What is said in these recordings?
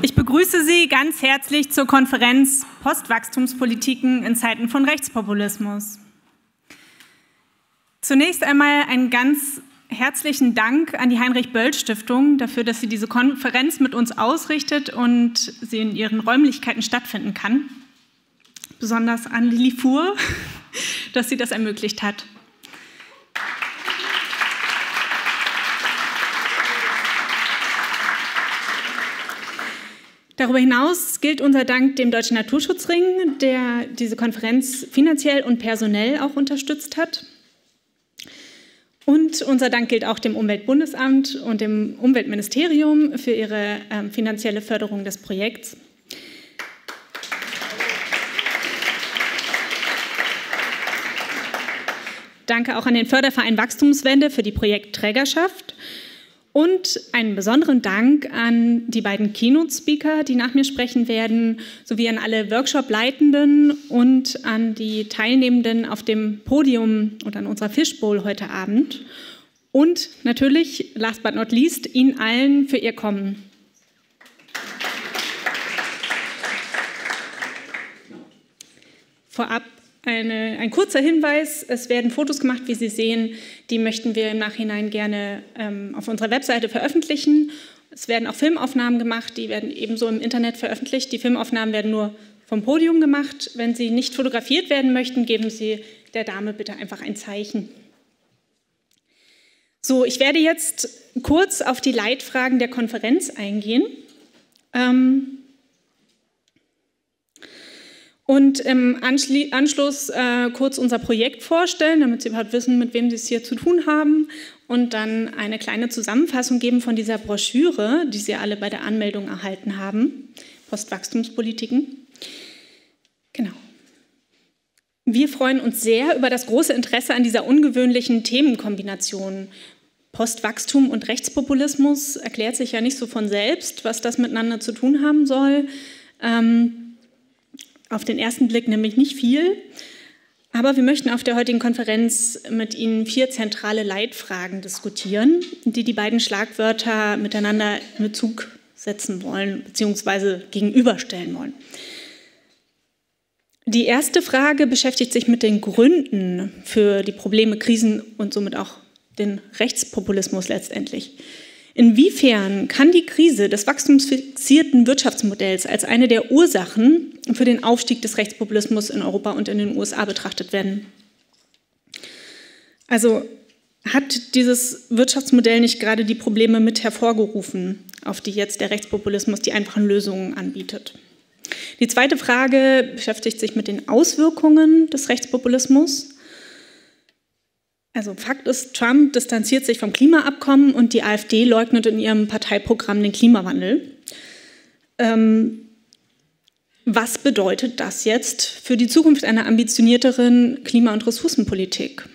Ich begrüße Sie ganz herzlich zur Konferenz Postwachstumspolitiken in Zeiten von Rechtspopulismus. Zunächst einmal einen ganz herzlichen Dank an die Heinrich-Böll-Stiftung dafür, dass sie diese Konferenz mit uns ausrichtet und sie in ihren Räumlichkeiten stattfinden kann. Besonders an Lili Fuhr, dass sie das ermöglicht hat. Darüber hinaus gilt unser Dank dem Deutschen Naturschutzring, der diese Konferenz finanziell und personell auch unterstützt hat. Und unser Dank gilt auch dem Umweltbundesamt und dem Umweltministerium für ihre äh, finanzielle Förderung des Projekts. Danke auch an den Förderverein Wachstumswende für die Projektträgerschaft und einen besonderen Dank an die beiden Keynote-Speaker, die nach mir sprechen werden, sowie an alle Workshop-Leitenden und an die Teilnehmenden auf dem Podium und an unserer Fishbowl heute Abend. Und natürlich, last but not least, Ihnen allen für Ihr Kommen. Vorab eine, ein kurzer Hinweis, es werden Fotos gemacht, wie Sie sehen, die möchten wir im Nachhinein gerne ähm, auf unserer Webseite veröffentlichen. Es werden auch Filmaufnahmen gemacht, die werden ebenso im Internet veröffentlicht. Die Filmaufnahmen werden nur vom Podium gemacht. Wenn Sie nicht fotografiert werden möchten, geben Sie der Dame bitte einfach ein Zeichen. So, ich werde jetzt kurz auf die Leitfragen der Konferenz eingehen. Ähm, und im Anschluss äh, kurz unser Projekt vorstellen, damit Sie überhaupt wissen, mit wem Sie es hier zu tun haben. Und dann eine kleine Zusammenfassung geben von dieser Broschüre, die Sie alle bei der Anmeldung erhalten haben. Postwachstumspolitiken. Genau. Wir freuen uns sehr über das große Interesse an dieser ungewöhnlichen Themenkombination. Postwachstum und Rechtspopulismus erklärt sich ja nicht so von selbst, was das miteinander zu tun haben soll. Ähm, auf den ersten Blick nämlich nicht viel. Aber wir möchten auf der heutigen Konferenz mit Ihnen vier zentrale Leitfragen diskutieren, die die beiden Schlagwörter miteinander in Bezug setzen wollen bzw. gegenüberstellen wollen. Die erste Frage beschäftigt sich mit den Gründen für die Probleme, Krisen und somit auch den Rechtspopulismus letztendlich. Inwiefern kann die Krise des wachstumsfixierten Wirtschaftsmodells als eine der Ursachen für den Aufstieg des Rechtspopulismus in Europa und in den USA betrachtet werden? Also hat dieses Wirtschaftsmodell nicht gerade die Probleme mit hervorgerufen, auf die jetzt der Rechtspopulismus die einfachen Lösungen anbietet? Die zweite Frage beschäftigt sich mit den Auswirkungen des Rechtspopulismus. Also Fakt ist, Trump distanziert sich vom Klimaabkommen und die AfD leugnet in ihrem Parteiprogramm den Klimawandel. Ähm, was bedeutet das jetzt für die Zukunft einer ambitionierteren Klima- und Ressourcenpolitik?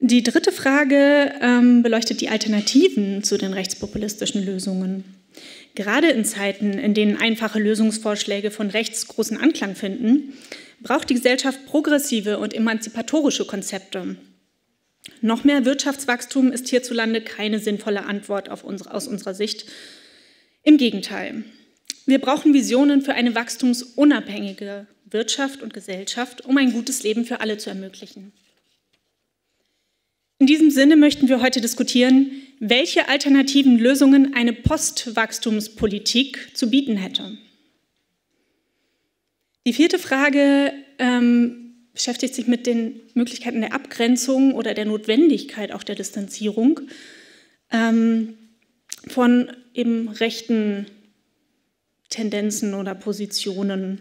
Die dritte Frage ähm, beleuchtet die Alternativen zu den rechtspopulistischen Lösungen. Gerade in Zeiten, in denen einfache Lösungsvorschläge von rechts großen Anklang finden, braucht die Gesellschaft progressive und emanzipatorische Konzepte. Noch mehr Wirtschaftswachstum ist hierzulande keine sinnvolle Antwort unsere, aus unserer Sicht. Im Gegenteil. Wir brauchen Visionen für eine wachstumsunabhängige Wirtschaft und Gesellschaft, um ein gutes Leben für alle zu ermöglichen. In diesem Sinne möchten wir heute diskutieren, welche alternativen Lösungen eine Postwachstumspolitik zu bieten hätte. Die vierte Frage ähm, beschäftigt sich mit den Möglichkeiten der Abgrenzung oder der Notwendigkeit auch der Distanzierung ähm, von eben rechten Tendenzen oder Positionen.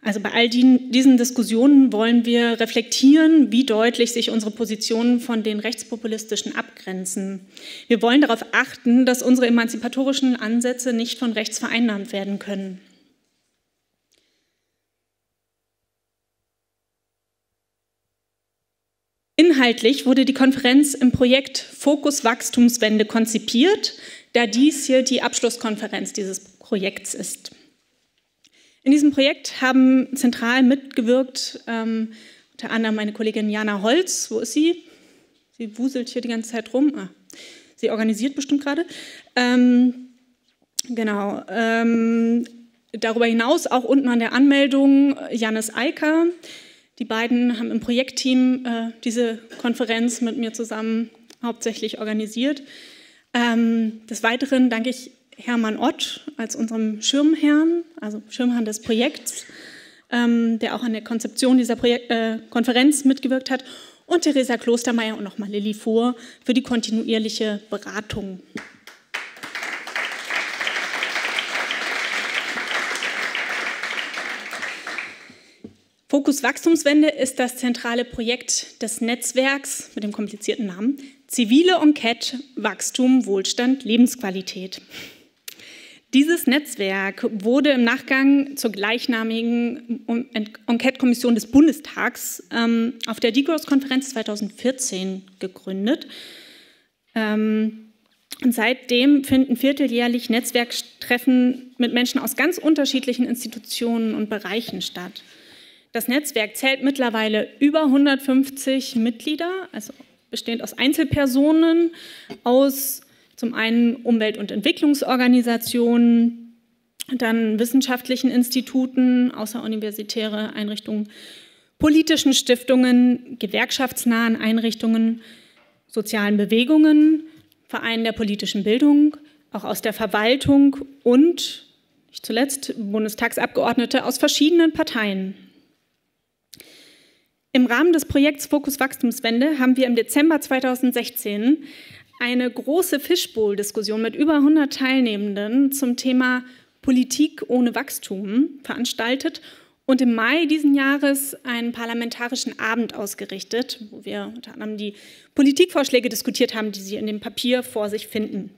Also bei all die, diesen Diskussionen wollen wir reflektieren, wie deutlich sich unsere Positionen von den rechtspopulistischen abgrenzen. Wir wollen darauf achten, dass unsere emanzipatorischen Ansätze nicht von rechts vereinnahmt werden können. Inhaltlich wurde die Konferenz im Projekt Fokus Wachstumswende konzipiert, da dies hier die Abschlusskonferenz dieses Projekts ist. In diesem Projekt haben zentral mitgewirkt ähm, unter anderem meine Kollegin Jana Holz. Wo ist sie? Sie wuselt hier die ganze Zeit rum. Ah, sie organisiert bestimmt gerade. Ähm, genau. Ähm, darüber hinaus auch unten an der Anmeldung Janis Eiker. Die beiden haben im Projektteam äh, diese Konferenz mit mir zusammen hauptsächlich organisiert. Ähm, des Weiteren danke ich Hermann Ott als unserem Schirmherrn, also Schirmherrn des Projekts, ähm, der auch an der Konzeption dieser Projek äh, Konferenz mitgewirkt hat, und Theresa Klostermeier und nochmal Lilly Fuhr für die kontinuierliche Beratung. Fokus Wachstumswende ist das zentrale Projekt des Netzwerks mit dem komplizierten Namen Zivile Enquete Wachstum, Wohlstand, Lebensqualität. Dieses Netzwerk wurde im Nachgang zur gleichnamigen Enquete-Kommission des Bundestags ähm, auf der Degrowth-Konferenz 2014 gegründet. Ähm, und seitdem finden vierteljährlich Netzwerktreffen mit Menschen aus ganz unterschiedlichen Institutionen und Bereichen statt. Das Netzwerk zählt mittlerweile über 150 Mitglieder, also bestehend aus Einzelpersonen, aus zum einen Umwelt- und Entwicklungsorganisationen, dann wissenschaftlichen Instituten, außeruniversitäre Einrichtungen, politischen Stiftungen, gewerkschaftsnahen Einrichtungen, sozialen Bewegungen, Vereinen der politischen Bildung, auch aus der Verwaltung und nicht zuletzt Bundestagsabgeordnete aus verschiedenen Parteien. Im Rahmen des Projekts Fokus Wachstumswende haben wir im Dezember 2016 eine große Fishbowl-Diskussion mit über 100 Teilnehmenden zum Thema Politik ohne Wachstum veranstaltet und im Mai diesen Jahres einen parlamentarischen Abend ausgerichtet, wo wir unter anderem die Politikvorschläge diskutiert haben, die Sie in dem Papier vor sich finden.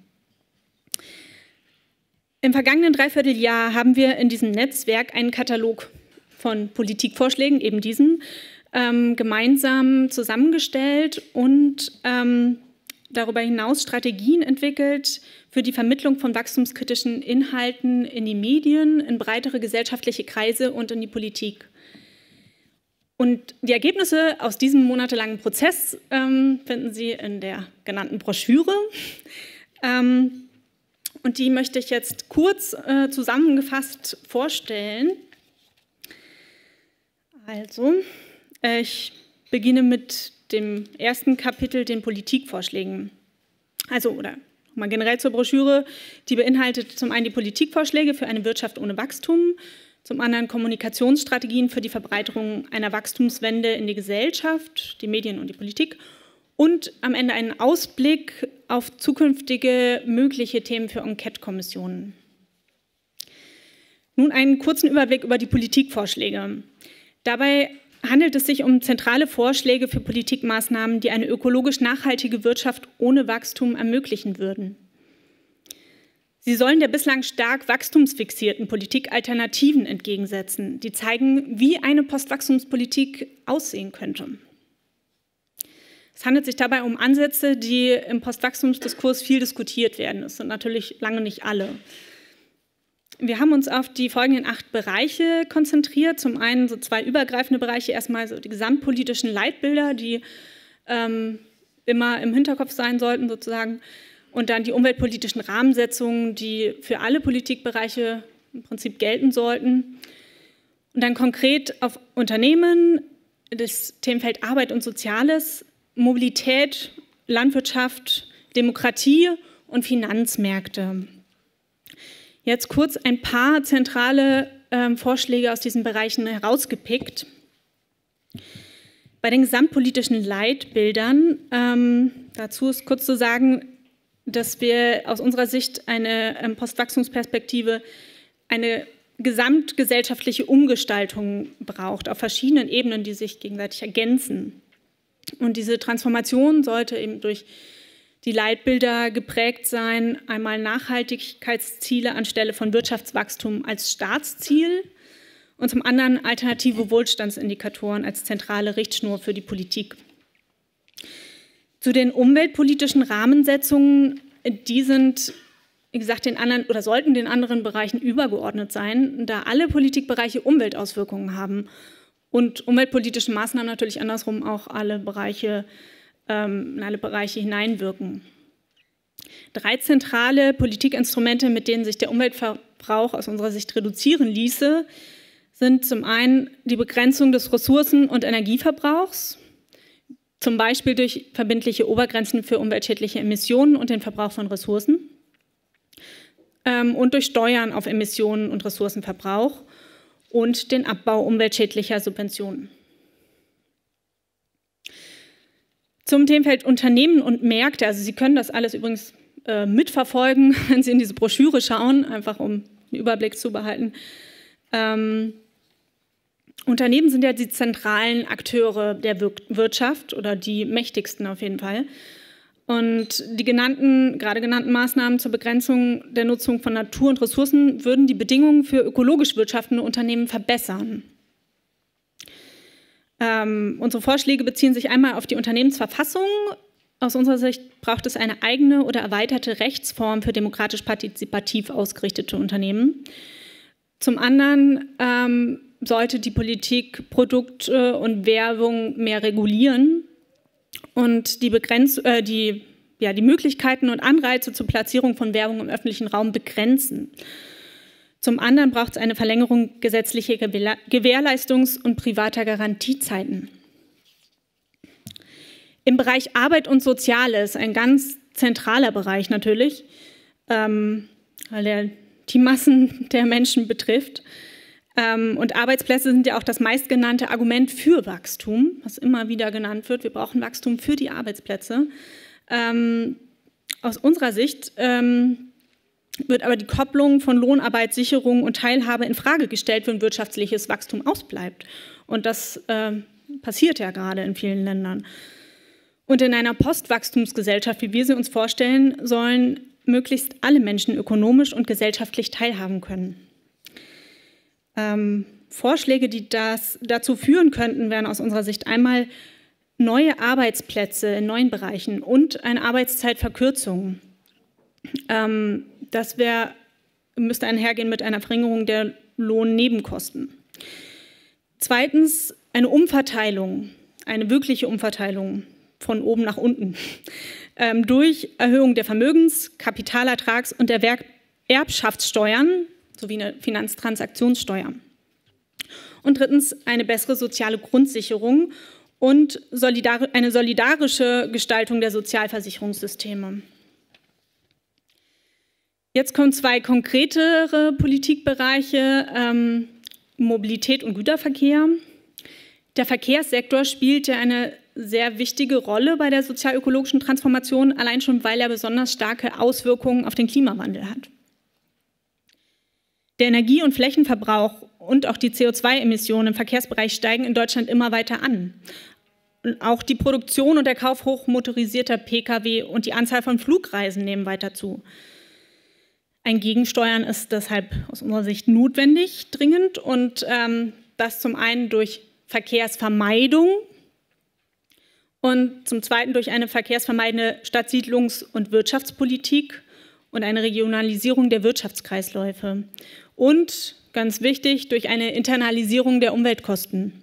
Im vergangenen Dreivierteljahr haben wir in diesem Netzwerk einen Katalog von Politikvorschlägen, eben diesen, ähm, gemeinsam zusammengestellt und ähm, darüber hinaus Strategien entwickelt für die Vermittlung von wachstumskritischen Inhalten in die Medien, in breitere gesellschaftliche Kreise und in die Politik. Und die Ergebnisse aus diesem monatelangen Prozess ähm, finden Sie in der genannten Broschüre. Ähm, und die möchte ich jetzt kurz äh, zusammengefasst vorstellen. Also, ich beginne mit dem ersten Kapitel, den Politikvorschlägen. Also, oder mal generell zur Broschüre, die beinhaltet zum einen die Politikvorschläge für eine Wirtschaft ohne Wachstum, zum anderen Kommunikationsstrategien für die Verbreiterung einer Wachstumswende in die Gesellschaft, die Medien und die Politik und am Ende einen Ausblick auf zukünftige mögliche Themen für Enquete-Kommissionen. Nun einen kurzen Überblick über die Politikvorschläge. Dabei handelt es sich um zentrale Vorschläge für Politikmaßnahmen, die eine ökologisch nachhaltige Wirtschaft ohne Wachstum ermöglichen würden. Sie sollen der bislang stark wachstumsfixierten Politik Alternativen entgegensetzen, die zeigen, wie eine Postwachstumspolitik aussehen könnte. Es handelt sich dabei um Ansätze, die im Postwachstumsdiskurs viel diskutiert werden. Es sind natürlich lange nicht alle. Wir haben uns auf die folgenden acht Bereiche konzentriert. Zum einen so zwei übergreifende Bereiche. Erstmal so die gesamtpolitischen Leitbilder, die ähm, immer im Hinterkopf sein sollten, sozusagen. Und dann die umweltpolitischen Rahmensetzungen, die für alle Politikbereiche im Prinzip gelten sollten. Und dann konkret auf Unternehmen, das Themenfeld Arbeit und Soziales, Mobilität, Landwirtschaft, Demokratie und Finanzmärkte. Jetzt kurz ein paar zentrale äh, Vorschläge aus diesen Bereichen herausgepickt. Bei den gesamtpolitischen Leitbildern, ähm, dazu ist kurz zu sagen, dass wir aus unserer Sicht eine ähm, Postwachstumsperspektive eine gesamtgesellschaftliche Umgestaltung braucht, auf verschiedenen Ebenen, die sich gegenseitig ergänzen. Und diese Transformation sollte eben durch die Leitbilder geprägt sein, einmal Nachhaltigkeitsziele anstelle von Wirtschaftswachstum als Staatsziel und zum anderen alternative Wohlstandsindikatoren als zentrale Richtschnur für die Politik. Zu den umweltpolitischen Rahmensetzungen, die sind, wie gesagt, den anderen oder sollten den anderen Bereichen übergeordnet sein, da alle Politikbereiche Umweltauswirkungen haben und umweltpolitische Maßnahmen natürlich andersrum auch alle Bereiche ähm, in alle Bereiche hineinwirken. Drei zentrale Politikinstrumente, mit denen sich der Umweltverbrauch aus unserer Sicht reduzieren ließe, sind zum einen die Begrenzung des Ressourcen- und Energieverbrauchs, zum Beispiel durch verbindliche Obergrenzen für umweltschädliche Emissionen und den Verbrauch von Ressourcen ähm, und durch Steuern auf Emissionen und Ressourcenverbrauch und den Abbau umweltschädlicher Subventionen. Zum Themenfeld Unternehmen und Märkte, also Sie können das alles übrigens äh, mitverfolgen, wenn Sie in diese Broschüre schauen, einfach um einen Überblick zu behalten. Ähm, Unternehmen sind ja die zentralen Akteure der Wirtschaft oder die mächtigsten auf jeden Fall. Und die genannten, gerade genannten Maßnahmen zur Begrenzung der Nutzung von Natur und Ressourcen würden die Bedingungen für ökologisch wirtschaftende Unternehmen verbessern. Ähm, unsere Vorschläge beziehen sich einmal auf die Unternehmensverfassung. Aus unserer Sicht braucht es eine eigene oder erweiterte Rechtsform für demokratisch partizipativ ausgerichtete Unternehmen. Zum anderen ähm, sollte die Politik Produkte und Werbung mehr regulieren und die, Begrenz äh, die, ja, die Möglichkeiten und Anreize zur Platzierung von Werbung im öffentlichen Raum begrenzen. Zum anderen braucht es eine Verlängerung gesetzlicher Gewährleistungs- und privater Garantiezeiten. Im Bereich Arbeit und Soziales, ein ganz zentraler Bereich natürlich, ähm, weil er die Massen der Menschen betrifft, ähm, und Arbeitsplätze sind ja auch das meistgenannte Argument für Wachstum, was immer wieder genannt wird. Wir brauchen Wachstum für die Arbeitsplätze. Ähm, aus unserer Sicht ähm, wird aber die Kopplung von Lohnarbeit, Sicherung und Teilhabe in Frage gestellt, wenn wirtschaftliches Wachstum ausbleibt. Und das äh, passiert ja gerade in vielen Ländern. Und in einer Postwachstumsgesellschaft, wie wir sie uns vorstellen, sollen möglichst alle Menschen ökonomisch und gesellschaftlich teilhaben können. Ähm, Vorschläge, die das dazu führen könnten, wären aus unserer Sicht einmal neue Arbeitsplätze in neuen Bereichen und eine Arbeitszeitverkürzung. Ähm, das wär, müsste einhergehen mit einer Verringerung der Lohnnebenkosten. Zweitens eine Umverteilung, eine wirkliche Umverteilung von oben nach unten ähm, durch Erhöhung der Vermögens-, Kapitalertrags- und der Erbschaftssteuern sowie eine Finanztransaktionssteuer. Und drittens eine bessere soziale Grundsicherung und solidar eine solidarische Gestaltung der Sozialversicherungssysteme. Jetzt kommen zwei konkretere Politikbereiche, ähm, Mobilität und Güterverkehr. Der Verkehrssektor spielte eine sehr wichtige Rolle bei der sozialökologischen Transformation, allein schon, weil er besonders starke Auswirkungen auf den Klimawandel hat. Der Energie- und Flächenverbrauch und auch die CO2-Emissionen im Verkehrsbereich steigen in Deutschland immer weiter an. Auch die Produktion und der Kauf hochmotorisierter Pkw und die Anzahl von Flugreisen nehmen weiter zu. Ein Gegensteuern ist deshalb aus unserer Sicht notwendig, dringend und ähm, das zum einen durch Verkehrsvermeidung und zum zweiten durch eine verkehrsvermeidende Stadtsiedlungs- und Wirtschaftspolitik und eine Regionalisierung der Wirtschaftskreisläufe und ganz wichtig durch eine Internalisierung der Umweltkosten.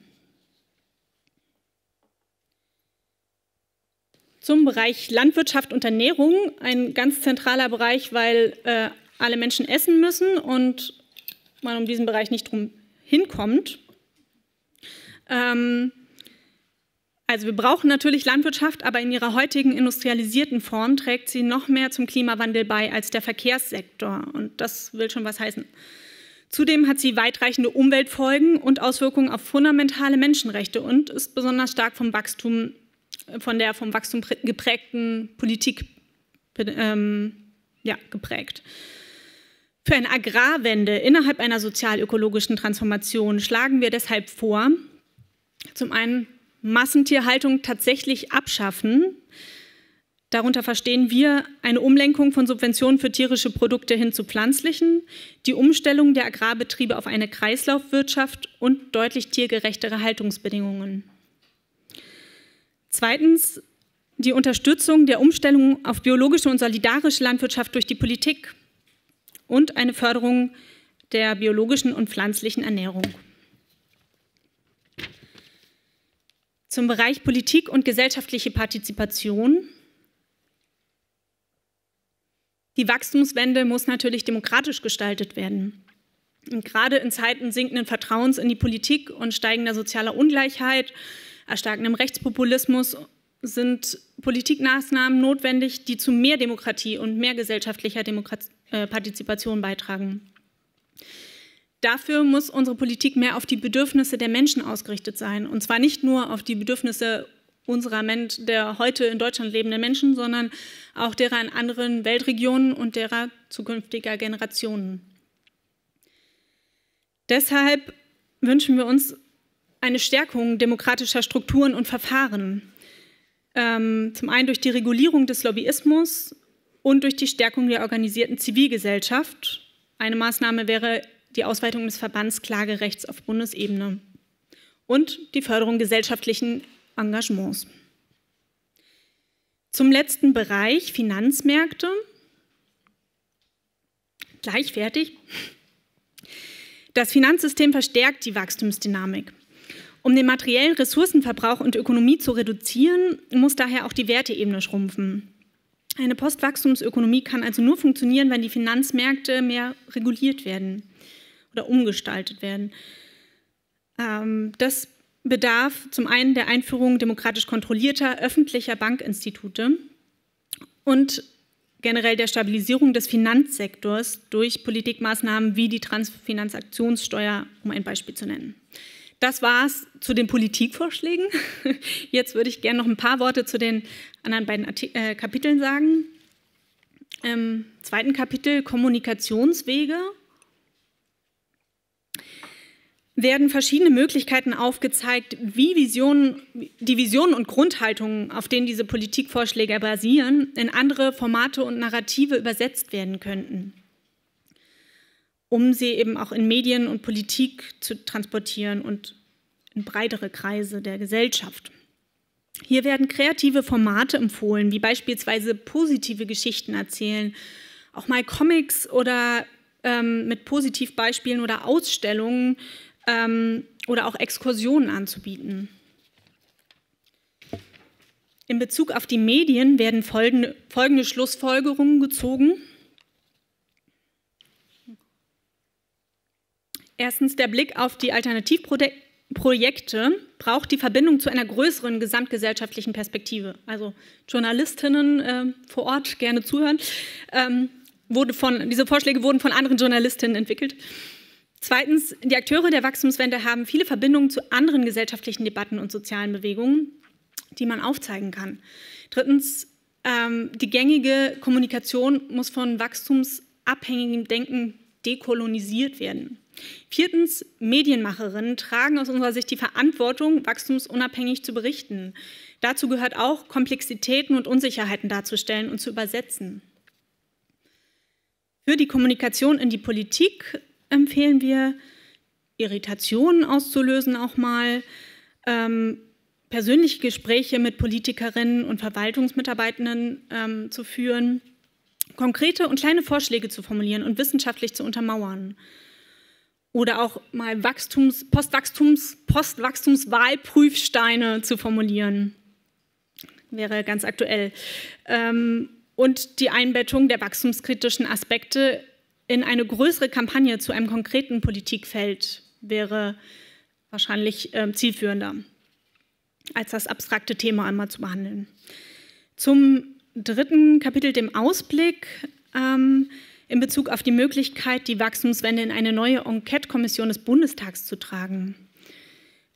Zum Bereich Landwirtschaft und Ernährung, ein ganz zentraler Bereich, weil äh, alle Menschen essen müssen und man um diesen Bereich nicht drum hinkommt. Ähm, also wir brauchen natürlich Landwirtschaft, aber in ihrer heutigen industrialisierten Form trägt sie noch mehr zum Klimawandel bei als der Verkehrssektor. Und das will schon was heißen. Zudem hat sie weitreichende Umweltfolgen und Auswirkungen auf fundamentale Menschenrechte und ist besonders stark vom Wachstum, von der vom Wachstum geprägten Politik ähm, ja, geprägt. Für eine Agrarwende innerhalb einer sozial-ökologischen Transformation schlagen wir deshalb vor, zum einen Massentierhaltung tatsächlich abschaffen, Darunter verstehen wir eine Umlenkung von Subventionen für tierische Produkte hin zu pflanzlichen, die Umstellung der Agrarbetriebe auf eine Kreislaufwirtschaft und deutlich tiergerechtere Haltungsbedingungen. Zweitens die Unterstützung der Umstellung auf biologische und solidarische Landwirtschaft durch die Politik und eine Förderung der biologischen und pflanzlichen Ernährung. Zum Bereich Politik und gesellschaftliche Partizipation Die Wachstumswende muss natürlich demokratisch gestaltet werden. Und gerade in Zeiten sinkenden Vertrauens in die Politik und steigender sozialer Ungleichheit, erstarkendem Rechtspopulismus sind Politikmaßnahmen notwendig, die zu mehr Demokratie und mehr gesellschaftlicher Demokratie, äh, Partizipation beitragen. Dafür muss unsere Politik mehr auf die Bedürfnisse der Menschen ausgerichtet sein. Und zwar nicht nur auf die Bedürfnisse unserer Men der heute in Deutschland lebenden Menschen, sondern auch derer in anderen Weltregionen und derer zukünftiger Generationen. Deshalb wünschen wir uns eine Stärkung demokratischer Strukturen und Verfahren. Ähm, zum einen durch die Regulierung des Lobbyismus und durch die Stärkung der organisierten Zivilgesellschaft. Eine Maßnahme wäre die Ausweitung des Verbandsklagerechts auf Bundesebene und die Förderung gesellschaftlichen Engagements. Zum letzten Bereich Finanzmärkte. Gleich fertig. Das Finanzsystem verstärkt die Wachstumsdynamik. Um den materiellen Ressourcenverbrauch und Ökonomie zu reduzieren, muss daher auch die Werteebene schrumpfen. Eine Postwachstumsökonomie kann also nur funktionieren, wenn die Finanzmärkte mehr reguliert werden oder umgestaltet werden. Ähm, das bedarf zum einen der Einführung demokratisch kontrollierter öffentlicher Bankinstitute und generell der Stabilisierung des Finanzsektors durch Politikmaßnahmen wie die Transfinanzaktionssteuer, um ein Beispiel zu nennen. Das war es zu den Politikvorschlägen. Jetzt würde ich gerne noch ein paar Worte zu den anderen beiden äh, Kapiteln sagen. Im zweiten Kapitel Kommunikationswege werden verschiedene Möglichkeiten aufgezeigt, wie Visionen, die Visionen und Grundhaltungen, auf denen diese Politikvorschläge basieren, in andere Formate und Narrative übersetzt werden könnten, um sie eben auch in Medien und Politik zu transportieren und in breitere Kreise der Gesellschaft. Hier werden kreative Formate empfohlen, wie beispielsweise positive Geschichten erzählen, auch mal Comics oder ähm, mit Positivbeispielen oder Ausstellungen ähm, oder auch Exkursionen anzubieten. In Bezug auf die Medien werden folgende, folgende Schlussfolgerungen gezogen. Erstens, der Blick auf die Alternativprojekte braucht die Verbindung zu einer größeren gesamtgesellschaftlichen Perspektive. Also Journalistinnen äh, vor Ort gerne zuhören. Ähm, wurde von, diese Vorschläge wurden von anderen Journalistinnen entwickelt. Zweitens, die Akteure der Wachstumswende haben viele Verbindungen zu anderen gesellschaftlichen Debatten und sozialen Bewegungen, die man aufzeigen kann. Drittens, ähm, die gängige Kommunikation muss von wachstumsabhängigem Denken dekolonisiert werden. Viertens, Medienmacherinnen tragen aus unserer Sicht die Verantwortung, wachstumsunabhängig zu berichten. Dazu gehört auch, Komplexitäten und Unsicherheiten darzustellen und zu übersetzen. Für die Kommunikation in die Politik empfehlen wir, Irritationen auszulösen auch mal, ähm, persönliche Gespräche mit Politikerinnen und Verwaltungsmitarbeitenden ähm, zu führen, konkrete und kleine Vorschläge zu formulieren und wissenschaftlich zu untermauern. Oder auch mal Wachstums, Postwachstums, Postwachstumswahlprüfsteine zu formulieren. Wäre ganz aktuell. Ähm, und die Einbettung der wachstumskritischen Aspekte in eine größere Kampagne zu einem konkreten Politikfeld wäre wahrscheinlich äh, zielführender, als das abstrakte Thema einmal zu behandeln. Zum dritten Kapitel, dem Ausblick, ähm, in Bezug auf die Möglichkeit, die Wachstumswende in eine neue Enquete-Kommission des Bundestags zu tragen.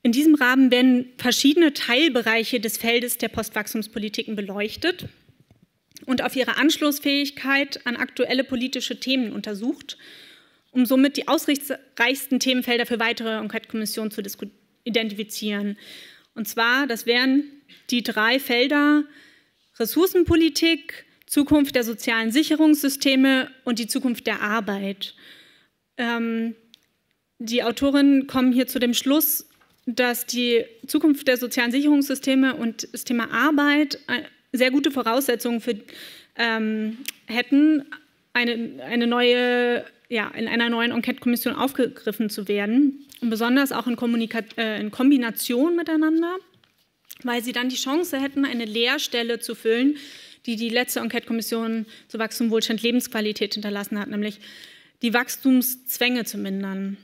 In diesem Rahmen werden verschiedene Teilbereiche des Feldes der Postwachstumspolitiken beleuchtet und auf ihre Anschlussfähigkeit an aktuelle politische Themen untersucht, um somit die ausreichsten Themenfelder für weitere Enquete-Kommissionen zu identifizieren. Und zwar, das wären die drei Felder Ressourcenpolitik, Zukunft der sozialen Sicherungssysteme und die Zukunft der Arbeit. Ähm, die Autorinnen kommen hier zu dem Schluss, dass die Zukunft der sozialen Sicherungssysteme und das Thema Arbeit sehr gute Voraussetzungen für, ähm, hätten, eine, eine neue, ja, in einer neuen Enquete-Kommission aufgegriffen zu werden. Und besonders auch in, äh, in Kombination miteinander, weil sie dann die Chance hätten, eine Leerstelle zu füllen, die die letzte Enquete-Kommission zu Wachstum, Wohlstand, Lebensqualität hinterlassen hat, nämlich die Wachstumszwänge zu mindern.